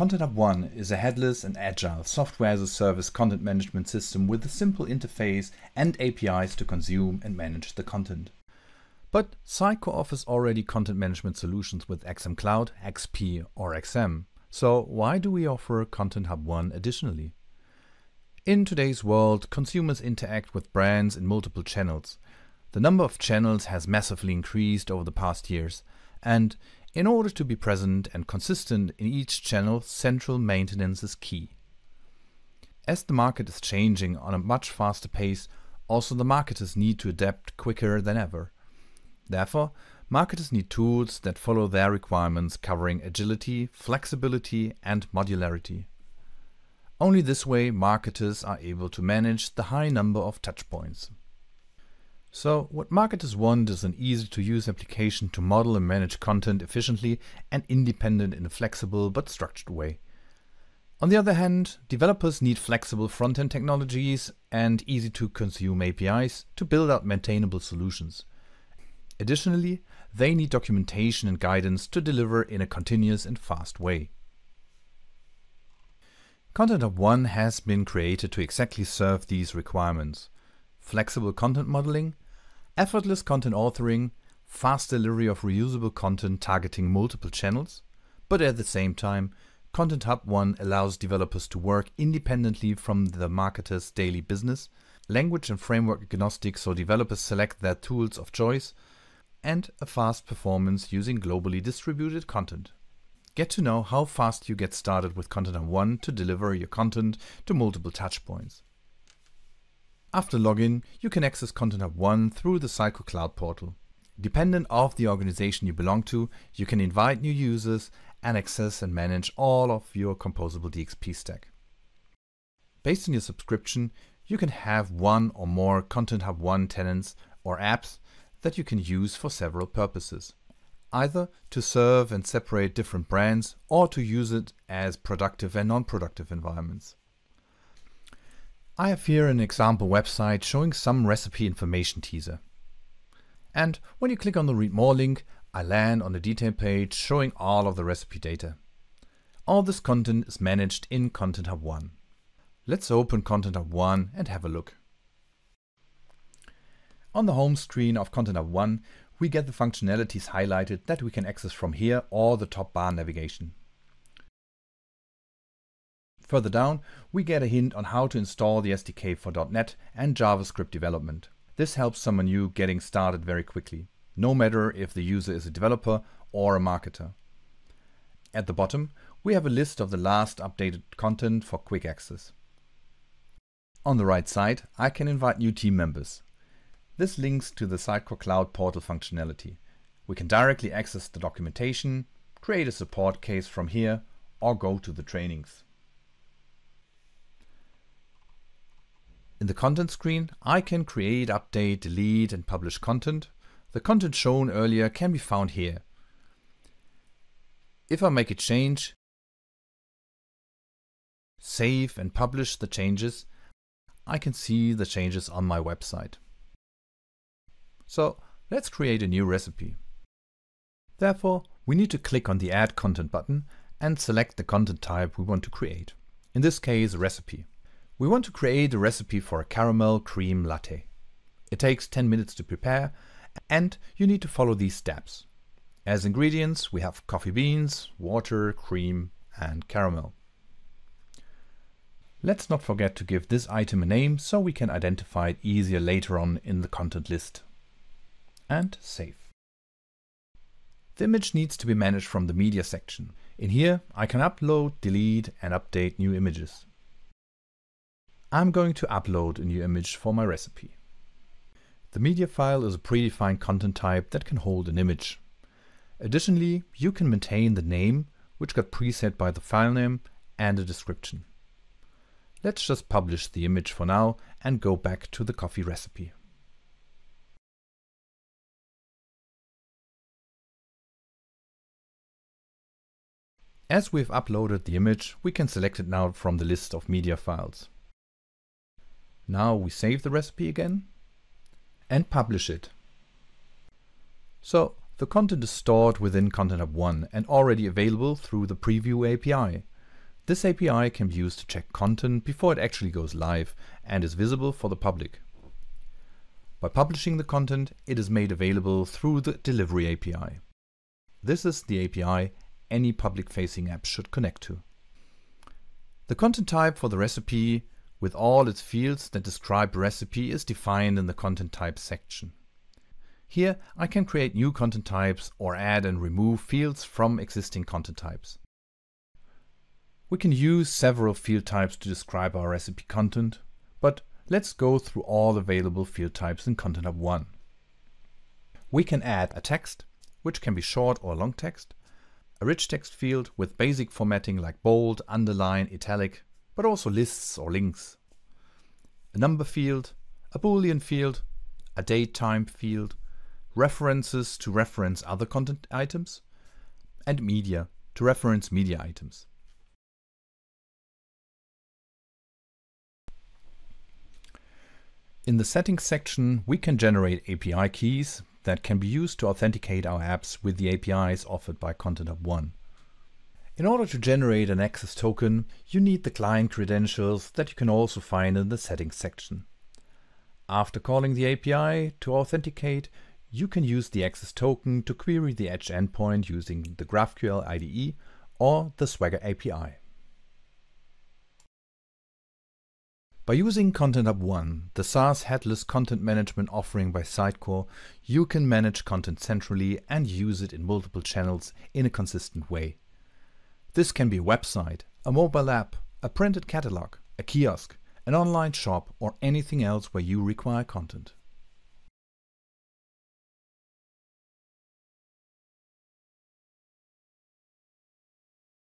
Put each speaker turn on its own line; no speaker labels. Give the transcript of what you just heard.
Content Hub One is a headless and agile software as a service content management system with a simple interface and APIs to consume and manage the content. But Sitecore offers already content management solutions with XM Cloud, XP or XM. So why do we offer Content Hub One additionally? In today's world, consumers interact with brands in multiple channels. The number of channels has massively increased over the past years, and in order to be present and consistent in each channel, central maintenance is key. As the market is changing on a much faster pace, also the marketers need to adapt quicker than ever. Therefore, marketers need tools that follow their requirements covering agility, flexibility and modularity. Only this way marketers are able to manage the high number of touchpoints. So what marketers want is an easy to use application to model and manage content efficiently and independent in a flexible but structured way. On the other hand, developers need flexible front-end technologies and easy to consume APIs to build out maintainable solutions. Additionally, they need documentation and guidance to deliver in a continuous and fast way. Content Hub One has been created to exactly serve these requirements. Flexible content modeling, effortless content authoring, fast delivery of reusable content targeting multiple channels, but at the same time, Content Hub One allows developers to work independently from the marketer's daily business, language and framework agnostic so developers select their tools of choice, and a fast performance using globally distributed content. Get to know how fast you get started with Content Hub One to deliver your content to multiple touchpoints. After login, you can access Content Hub One through the Sitecore Cloud portal. Dependent of the organization you belong to, you can invite new users and access and manage all of your composable DXP stack. Based on your subscription, you can have one or more Content Hub One tenants or apps that you can use for several purposes. Either to serve and separate different brands or to use it as productive and non-productive environments. I have here an example website showing some recipe information teaser. And when you click on the read more link, I land on the detail page showing all of the recipe data. All this content is managed in Content Hub One. Let's open Content Hub One and have a look. On the home screen of Content Hub One, we get the functionalities highlighted that we can access from here or the top bar navigation. Further down, we get a hint on how to install the SDK for .NET and JavaScript development. This helps someone new getting started very quickly, no matter if the user is a developer or a marketer. At the bottom, we have a list of the last updated content for quick access. On the right side, I can invite new team members. This links to the Sitecore Cloud Portal functionality. We can directly access the documentation, create a support case from here, or go to the trainings. In the content screen, I can create, update, delete and publish content. The content shown earlier can be found here. If I make a change, save and publish the changes, I can see the changes on my website. So let's create a new recipe. Therefore, we need to click on the Add Content button and select the content type we want to create. In this case, recipe. We want to create a recipe for a caramel cream latte. It takes 10 minutes to prepare and you need to follow these steps. As ingredients we have coffee beans, water, cream and caramel. Let's not forget to give this item a name so we can identify it easier later on in the content list. And save. The image needs to be managed from the media section. In here I can upload, delete and update new images. I'm going to upload a new image for my recipe. The media file is a predefined content type that can hold an image. Additionally, you can maintain the name, which got preset by the file name, and a description. Let's just publish the image for now and go back to the coffee recipe. As we've uploaded the image, we can select it now from the list of media files. Now we save the recipe again and publish it. So the content is stored within Content Hub One and already available through the Preview API. This API can be used to check content before it actually goes live and is visible for the public. By publishing the content, it is made available through the Delivery API. This is the API any public-facing app should connect to. The content type for the recipe with all its fields that describe recipe is defined in the content type section. Here I can create new content types or add and remove fields from existing content types. We can use several field types to describe our recipe content, but let's go through all available field types in Content Hub One. We can add a text, which can be short or long text, a rich text field with basic formatting like bold, underline, italic, but also lists or links, a number field, a boolean field, a date time field, references to reference other content items, and media to reference media items. In the settings section, we can generate API keys that can be used to authenticate our apps with the APIs offered by Content Hub One. In order to generate an access token, you need the client credentials that you can also find in the settings section. After calling the API to authenticate, you can use the access token to query the Edge endpoint using the GraphQL IDE or the Swagger API. By using Content Hub One, the SaaS headless content management offering by Sitecore, you can manage content centrally and use it in multiple channels in a consistent way. This can be a website, a mobile app, a printed catalog, a kiosk, an online shop or anything else where you require content.